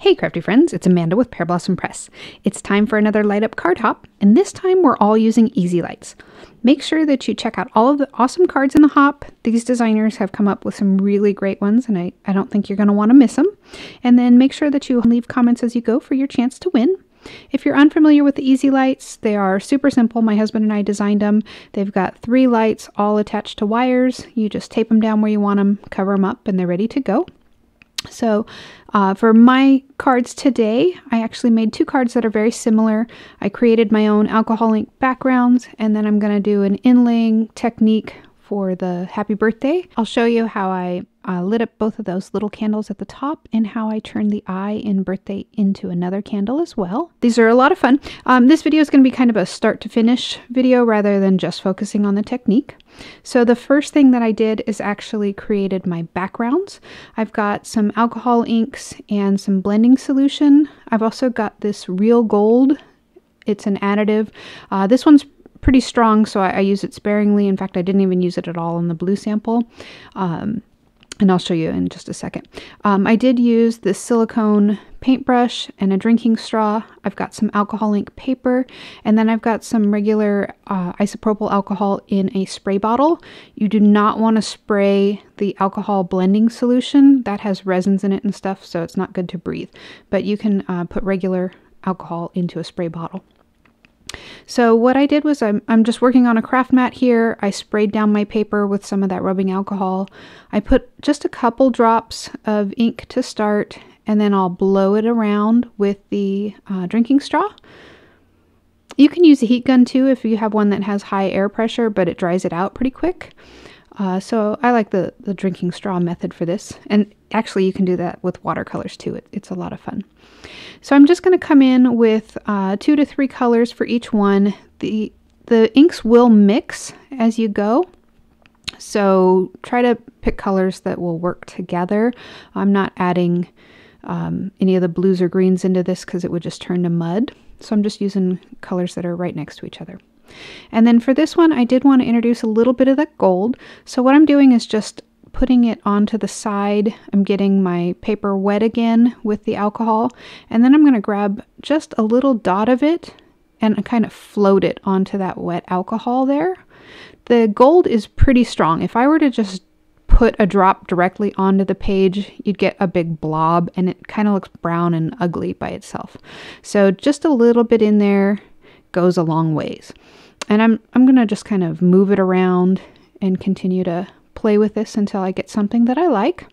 Hey crafty friends, it's Amanda with Pear Blossom Press. It's time for another light up card hop, and this time we're all using EZ-Lights. Make sure that you check out all of the awesome cards in the hop. These designers have come up with some really great ones, and I, I don't think you're going to want to miss them. And then make sure that you leave comments as you go for your chance to win. If you're unfamiliar with the EZ-Lights, they are super simple. My husband and I designed them. They've got three lights all attached to wires. You just tape them down where you want them, cover them up, and they're ready to go. So uh, for my cards today, I actually made two cards that are very similar. I created my own alcohol ink backgrounds, and then I'm going to do an inlaying technique for the happy birthday. I'll show you how I uh, lit up both of those little candles at the top and how I turned the eye in birthday into another candle as well. These are a lot of fun. Um, this video is going to be kind of a start to finish video rather than just focusing on the technique. So the first thing that I did is actually created my backgrounds. I've got some alcohol inks and some blending solution. I've also got this real gold. It's an additive. Uh, this one's pretty strong, so I, I, use it sparingly. In fact, I didn't even use it at all in the blue sample. Um, and I'll show you in just a second. Um, I did use this silicone paintbrush and a drinking straw. I've got some alcohol ink paper, and then I've got some regular uh, isopropyl alcohol in a spray bottle. You do not want to spray the alcohol blending solution. That has resins in it and stuff, so it's not good to breathe. But you can uh, put regular alcohol into a spray bottle. So what I did was I'm, I'm just working on a craft mat here. I sprayed down my paper with some of that rubbing alcohol. I put just a couple drops of ink to start and then I'll blow it around with the uh, drinking straw. You can use a heat gun too if you have one that has high air pressure, but it dries it out pretty quick. Uh, so I like the, the drinking straw method for this. And actually you can do that with watercolors too. It, it's a lot of fun. So I'm just going to come in with uh, two to three colors for each one. The, the inks will mix as you go. So try to pick colors that will work together. I'm not adding um, any of the blues or greens into this because it would just turn to mud. So I'm just using colors that are right next to each other. And then for this one, I did want to introduce a little bit of that gold. So what I'm doing is just putting it onto the side. I'm getting my paper wet again with the alcohol. And then I'm going to grab just a little dot of it and kind of float it onto that wet alcohol there. The gold is pretty strong. If I were to just put a drop directly onto the page, you'd get a big blob and it kind of looks brown and ugly by itself. So just a little bit in there goes a long ways. And I'm, I'm going to just kind of move it around and continue to play with this until I get something that I like.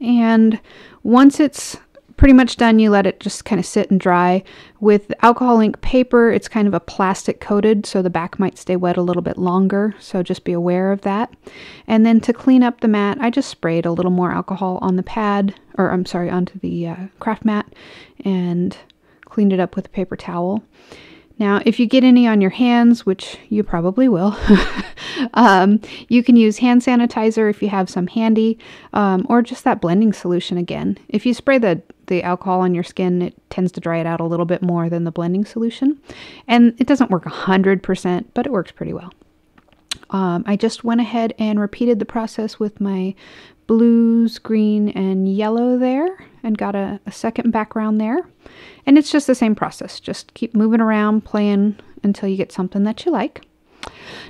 And once it's pretty much done, you let it just kind of sit and dry. With alcohol ink paper, it's kind of a plastic coated, so the back might stay wet a little bit longer, so just be aware of that. And then to clean up the mat, I just sprayed a little more alcohol on the pad, or I'm sorry, onto the uh, craft mat, and cleaned it up with a paper towel. Now, if you get any on your hands, which you probably will, um, you can use hand sanitizer if you have some handy, um, or just that blending solution again. If you spray the, the alcohol on your skin, it tends to dry it out a little bit more than the blending solution. And it doesn't work 100%, but it works pretty well. Um, I just went ahead and repeated the process with my blues, green, and yellow there and got a, a second background there. And it's just the same process. Just keep moving around, playing until you get something that you like.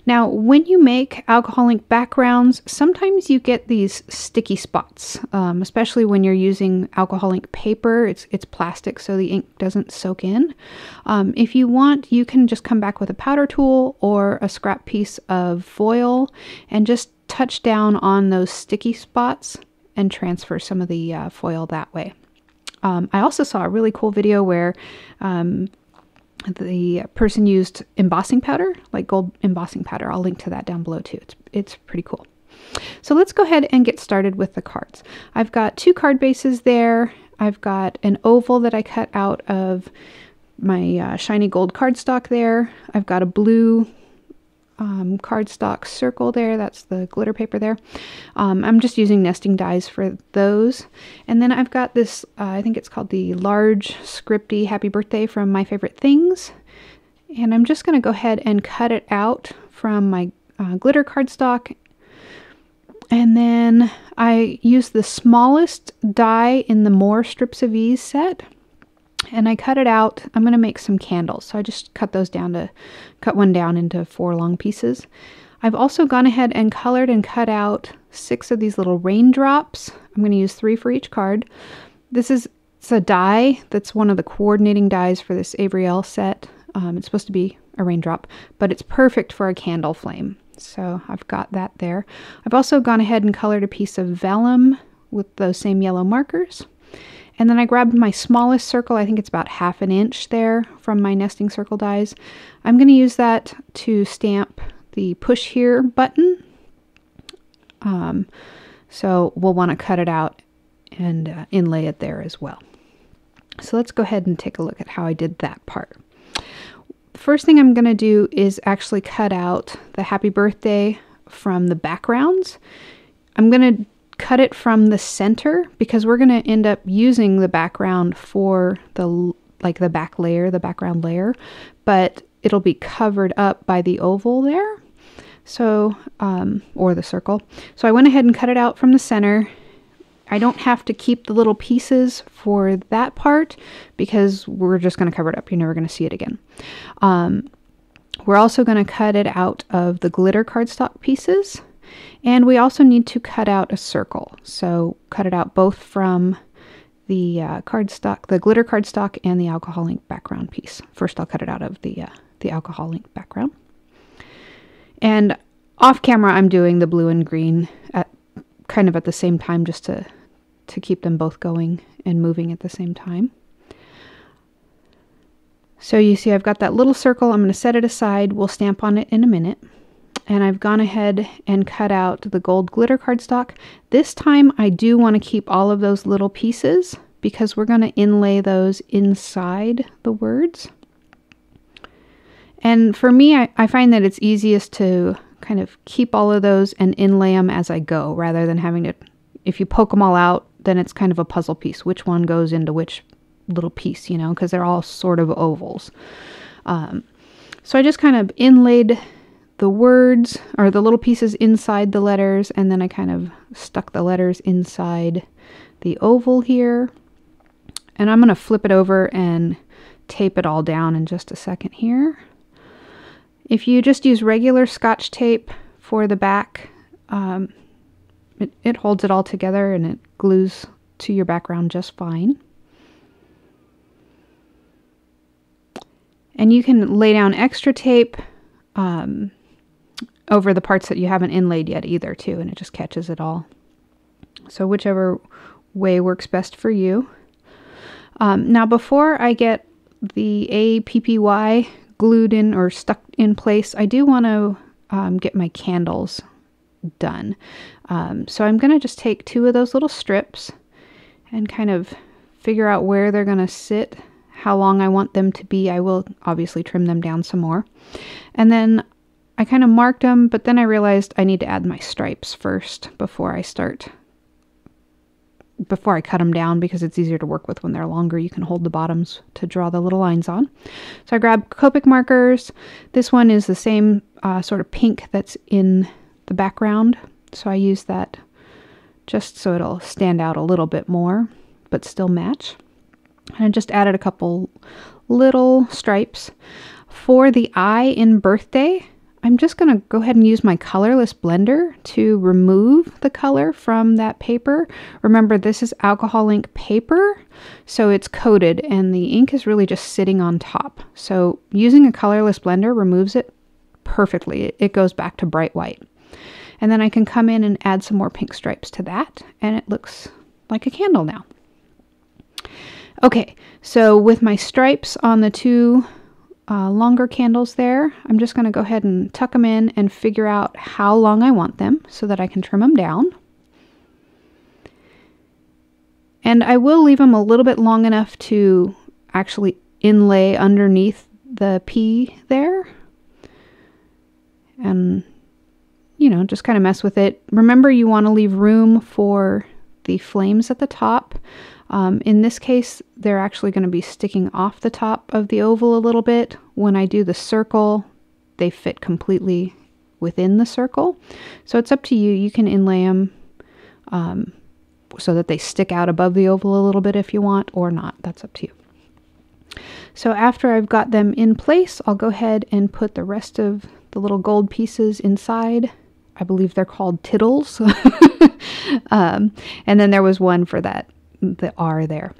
Now, when you make alcohol ink backgrounds, sometimes you get these sticky spots, um, especially when you're using alcohol ink paper. It's, it's plastic, so the ink doesn't soak in. Um, if you want, you can just come back with a powder tool or a scrap piece of foil and just touch down on those sticky spots and transfer some of the uh, foil that way. Um, I also saw a really cool video where um, the person used embossing powder, like gold embossing powder. I'll link to that down below too. It's, it's pretty cool. So let's go ahead and get started with the cards. I've got two card bases there. I've got an oval that I cut out of my uh, shiny gold cardstock there. I've got a blue um, cardstock circle there. That's the glitter paper there. Um, I'm just using nesting dies for those. And then I've got this, uh, I think it's called the large scripty happy birthday from My Favorite Things. And I'm just going to go ahead and cut it out from my uh, glitter cardstock And then I use the smallest die in the More Strips of Ease set. And I cut it out. I'm going to make some candles. So I just cut those down to, cut one down into four long pieces. I've also gone ahead and colored and cut out six of these little raindrops. I'm going to use three for each card. This is it's a die that's one of the coordinating dies for this Avery Elle set. Um, it's supposed to be a raindrop, but it's perfect for a candle flame. So I've got that there. I've also gone ahead and colored a piece of vellum with those same yellow markers. And then I grabbed my smallest circle, I think it's about half an inch there from my nesting circle dies. I'm going to use that to stamp the push here button. Um, so we'll want to cut it out and uh, inlay it there as well. So let's go ahead and take a look at how I did that part. First thing I'm going to do is actually cut out the happy birthday from the backgrounds. I'm going to cut it from the center because we're going to end up using the background for the like the back layer, the background layer, but it'll be covered up by the oval there. So, um, or the circle. So I went ahead and cut it out from the center I don't have to keep the little pieces for that part because we're just going to cover it up. You're never going to see it again. Um, we're also going to cut it out of the glitter cardstock pieces. And we also need to cut out a circle. So cut it out both from the uh, cardstock, the glitter cardstock, and the alcohol ink background piece. First, I'll cut it out of the uh, the alcohol ink background. And off camera, I'm doing the blue and green at kind of at the same time, just to to keep them both going and moving at the same time. So you see I've got that little circle. I'm going to set it aside. We'll stamp on it in a minute. And I've gone ahead and cut out the gold glitter cardstock. This time I do want to keep all of those little pieces because we're going to inlay those inside the words. And for me, I, I find that it's easiest to kind of keep all of those and inlay them as I go rather than having to, if you poke them all out, then it's kind of a puzzle piece. Which one goes into which little piece, you know, because they're all sort of ovals. Um, so I just kind of inlaid the words or the little pieces inside the letters, and then I kind of stuck the letters inside the oval here. And I'm going to flip it over and tape it all down in just a second here. If you just use regular scotch tape for the back, um, it, it holds it all together and it glues to your background just fine. And you can lay down extra tape um, over the parts that you haven't inlaid yet either too, and it just catches it all. So whichever way works best for you. Um, now before I get the APPY glued in or stuck in place, I do want to um, get my candles done. Um, so I'm going to just take two of those little strips and kind of figure out where they're going to sit, how long I want them to be. I will obviously trim them down some more. And then I kind of marked them, but then I realized I need to add my stripes first before I start before I cut them down because it's easier to work with when they're longer. You can hold the bottoms to draw the little lines on. So I grabbed Copic markers. This one is the same uh, sort of pink that's in the background. So I use that just so it'll stand out a little bit more, but still match. And I just added a couple little stripes. For the eye in birthday, I'm just going to go ahead and use my colorless blender to remove the color from that paper. Remember, this is alcohol ink paper, so it's coated and the ink is really just sitting on top. So using a colorless blender removes it perfectly. It goes back to bright white. And then I can come in and add some more pink stripes to that, and it looks like a candle now. Okay, so with my stripes on the two uh, longer candles there, I'm just going to go ahead and tuck them in and figure out how long I want them so that I can trim them down. And I will leave them a little bit long enough to actually inlay underneath the P there. And you know, just kind of mess with it. Remember, you want to leave room for the flames at the top. Um, in this case, they're actually going to be sticking off the top of the oval a little bit. When I do the circle, they fit completely within the circle. So it's up to you. You can inlay them um, so that they stick out above the oval a little bit if you want or not. That's up to you. So after I've got them in place, I'll go ahead and put the rest of the little gold pieces inside. I believe they're called tittles. um, and then there was one for that, the R there.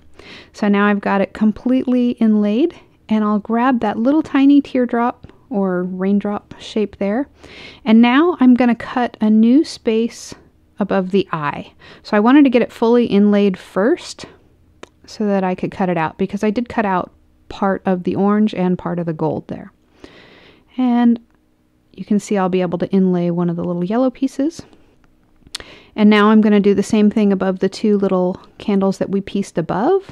So now I've got it completely inlaid and I'll grab that little tiny teardrop or raindrop shape there. And now I'm going to cut a new space above the eye. So I wanted to get it fully inlaid first so that I could cut it out because I did cut out part of the orange and part of the gold there. And you can see I'll be able to inlay one of the little yellow pieces. And now I'm going to do the same thing above the two little candles that we pieced above.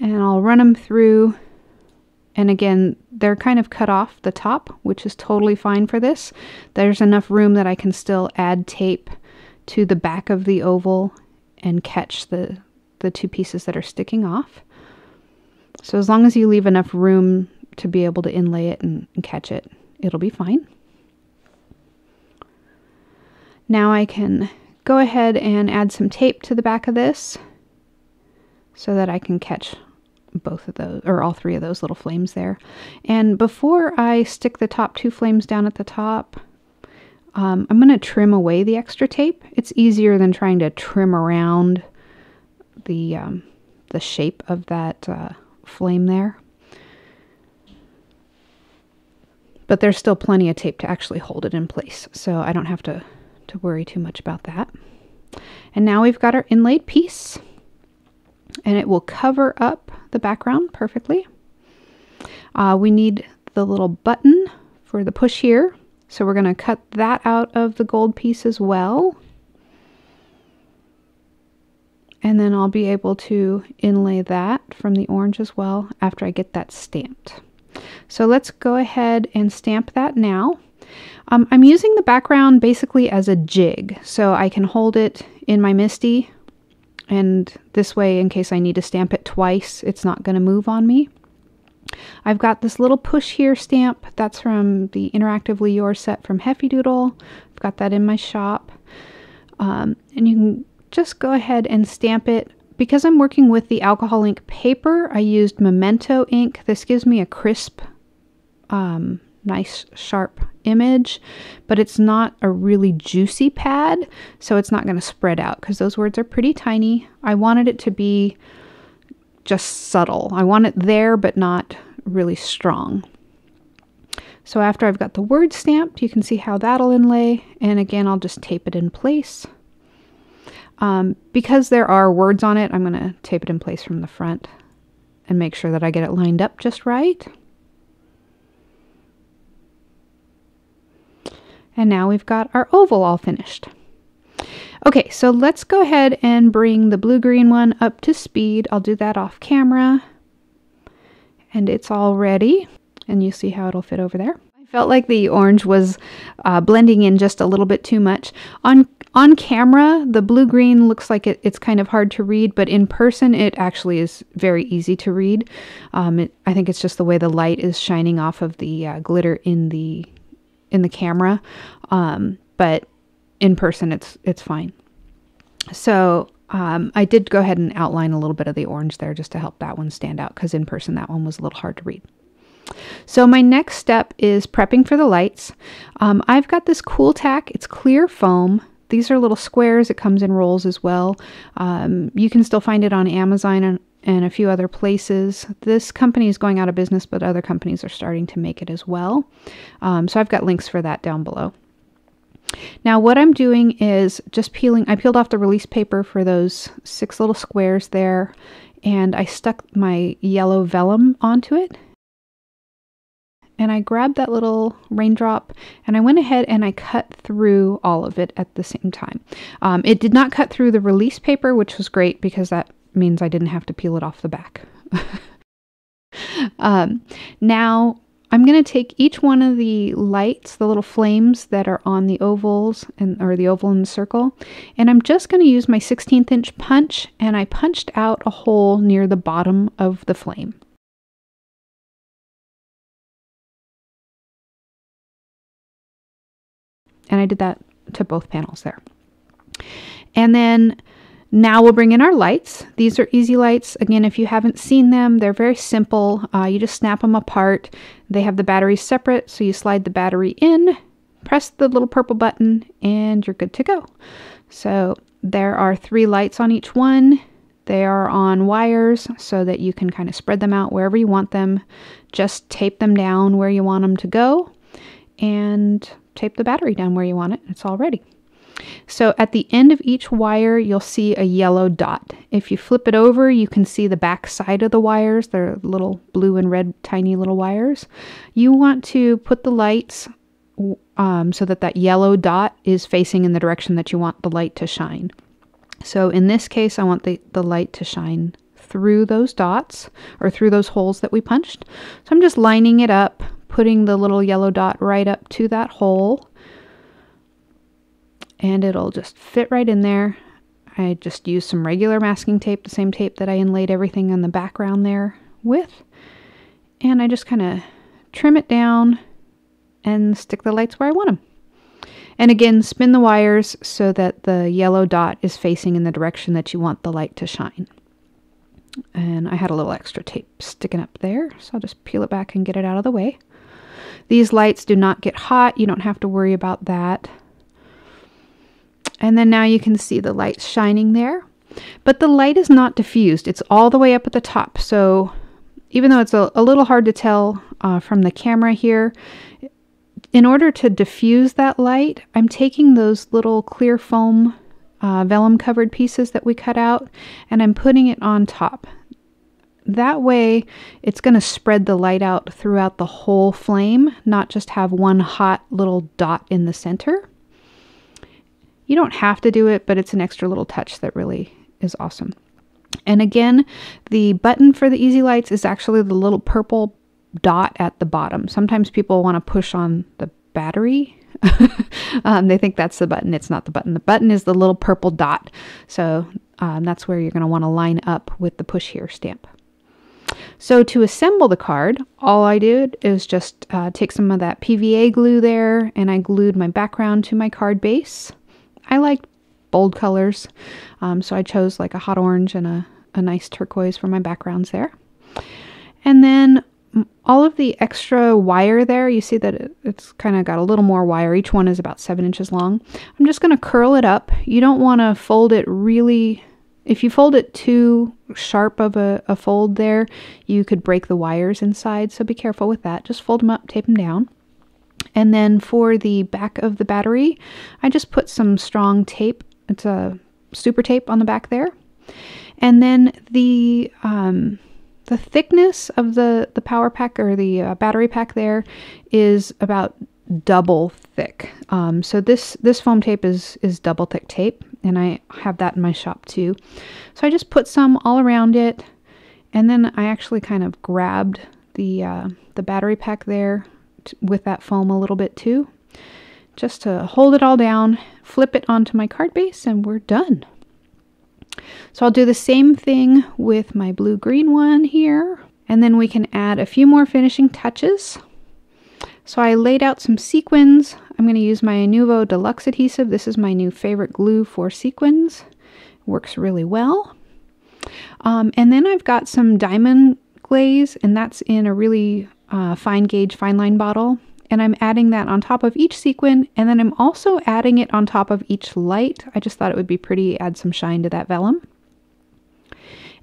And I'll run them through. And again, they're kind of cut off the top, which is totally fine for this. There's enough room that I can still add tape to the back of the oval and catch the, the two pieces that are sticking off. So as long as you leave enough room to be able to inlay it and, and catch it, it'll be fine. Now I can go ahead and add some tape to the back of this so that I can catch both of those or all three of those little flames there. And before I stick the top two flames down at the top, um, I'm going to trim away the extra tape. It's easier than trying to trim around the um, the shape of that uh, flame there. But there's still plenty of tape to actually hold it in place, so I don't have to, to worry too much about that. And now we've got our inlaid piece, and it will cover up the background perfectly. Uh, we need the little button for the push here, so we're going to cut that out of the gold piece as well and then I'll be able to inlay that from the orange as well after I get that stamped. So let's go ahead and stamp that now. Um, I'm using the background basically as a jig, so I can hold it in my MISTI, and this way, in case I need to stamp it twice, it's not going to move on me. I've got this little push here stamp, that's from the Interactively Yours set from Heffy Doodle. I've got that in my shop. Um, and you can just go ahead and stamp it. Because I'm working with the alcohol ink paper, I used Memento ink. This gives me a crisp, um, nice sharp image, but it's not a really juicy pad, so it's not going to spread out because those words are pretty tiny. I wanted it to be just subtle. I want it there, but not really strong. So after I've got the word stamped, you can see how that'll inlay, and again, I'll just tape it in place. Um, because there are words on it, I'm going to tape it in place from the front and make sure that I get it lined up just right. And now we've got our oval all finished. Okay, so let's go ahead and bring the blue-green one up to speed. I'll do that off camera. And it's all ready. And you see how it'll fit over there. I felt like the orange was uh, blending in just a little bit too much. On on camera, the blue-green looks like it, it's kind of hard to read, but in person it actually is very easy to read. Um, it, I think it's just the way the light is shining off of the uh, glitter in the in the camera, um, but in person it's it's fine. So um, I did go ahead and outline a little bit of the orange there just to help that one stand out because in person that one was a little hard to read. So my next step is prepping for the lights. Um, I've got this Kool Tak. It's clear foam. These are little squares. It comes in rolls as well. Um, you can still find it on Amazon and, and a few other places. This company is going out of business, but other companies are starting to make it as well. Um, so I've got links for that down below. Now what I'm doing is just peeling, I peeled off the release paper for those six little squares there and I stuck my yellow vellum onto it and I grabbed that little raindrop and I went ahead and I cut through all of it at the same time. Um, it did not cut through the release paper, which was great because that means I didn't have to peel it off the back. um, now I'm going to take each one of the lights, the little flames that are on the ovals and or the oval and the circle, and I'm just going to use my 16th inch punch and I punched out a hole near the bottom of the flame. And I did that to both panels there. And then now we'll bring in our lights. These are EZ-Lights. Again, if you haven't seen them, they're very simple. Uh, you just snap them apart. They have the batteries separate, so you slide the battery in, press the little purple button, and you're good to go. So there are three lights on each one. They are on wires so that you can kind of spread them out wherever you want them. Just tape them down where you want them to go and tape the battery down where you want it. It's all ready. So at the end of each wire, you'll see a yellow dot. If you flip it over, you can see the back side of the wires. They're little blue and red, tiny little wires. You want to put the lights um, so that that yellow dot is facing in the direction that you want the light to shine. So in this case, I want the, the light to shine through those dots or through those holes that we punched. So I'm just lining it up, putting the little yellow dot right up to that hole and it'll just fit right in there. I just used some regular masking tape, the same tape that I inlaid everything on the background there with. And I just kind of trim it down and stick the lights where I want them. And again, spin the wires so that the yellow dot is facing in the direction that you want the light to shine. And I had a little extra tape sticking up there, so I'll just peel it back and get it out of the way. These lights do not get hot. You don't have to worry about that. And then now you can see the light shining there. But the light is not diffused. It's all the way up at the top. So even though it's a, a little hard to tell uh, from the camera here, in order to diffuse that light, I'm taking those little clear foam uh, vellum covered pieces that we cut out and I'm putting it on top. That way, it's going to spread the light out throughout the whole flame, not just have one hot little dot in the center. You don't have to do it, but it's an extra little touch that really is awesome. And again, the button for the EZ-Lights is actually the little purple dot at the bottom. Sometimes people want to push on the battery. um, they think that's the button. It's not the button. The button is the little purple dot. So um, that's where you're going to want to line up with the push here stamp. So to assemble the card, all I did is just uh, take some of that PVA glue there and I glued my background to my card base. I like bold colors, um, so I chose like a hot orange and a, a nice turquoise for my backgrounds there. And then all of the extra wire there, you see that it, it's kind of got a little more wire. Each one is about seven inches long. I'm just going to curl it up. You don't want to fold it really, if you fold it too sharp of a, a fold there, you could break the wires inside. So be careful with that. Just fold them up, tape them down. And then for the back of the battery, I just put some strong tape. It's a super tape on the back there. And then the um, the thickness of the, the power pack or the uh, battery pack there is about double thick. Um, so this this foam tape is is double thick tape, and I have that in my shop too. So I just put some all around it, and then I actually kind of grabbed the uh, the battery pack there with that foam a little bit too, just to hold it all down, flip it onto my card base, and we're done. So I'll do the same thing with my blue-green one here, and then we can add a few more finishing touches. So I laid out some sequins. I'm going to use my Nuvo Deluxe adhesive. This is my new favorite glue for sequins. Works really well. Um, and then I've got some diamond glaze, and that's in a really uh, fine gauge fine line bottle and I'm adding that on top of each sequin and then I'm also adding it on top of each light. I just thought it would be pretty add some shine to that vellum.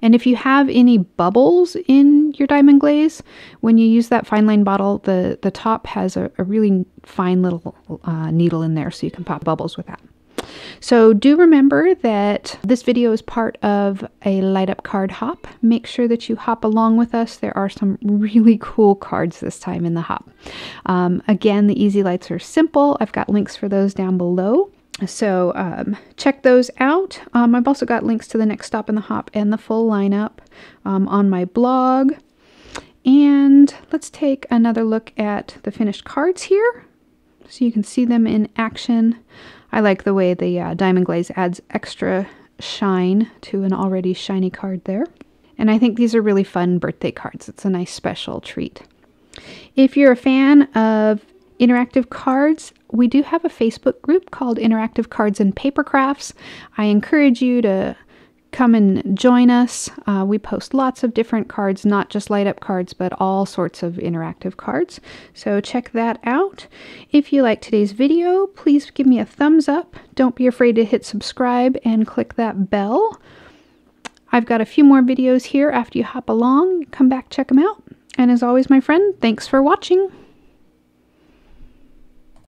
And if you have any bubbles in your diamond glaze, when you use that fine line bottle, the, the top has a, a really fine little uh, needle in there so you can pop bubbles with that. So do remember that this video is part of a light up card hop. Make sure that you hop along with us. There are some really cool cards this time in the hop. Um, again, the EZ-Lights are simple. I've got links for those down below. So um, check those out. Um, I've also got links to the next stop in the hop and the full lineup um, on my blog. And let's take another look at the finished cards here so you can see them in action. I like the way the uh, diamond glaze adds extra shine to an already shiny card there. And I think these are really fun birthday cards. It's a nice special treat. If you're a fan of interactive cards, we do have a Facebook group called Interactive Cards and Paper Crafts. I encourage you to come and join us. Uh, we post lots of different cards, not just light up cards, but all sorts of interactive cards. So check that out. If you like today's video, please give me a thumbs up. Don't be afraid to hit subscribe and click that bell. I've got a few more videos here after you hop along. Come back, check them out. And as always, my friend, thanks for watching.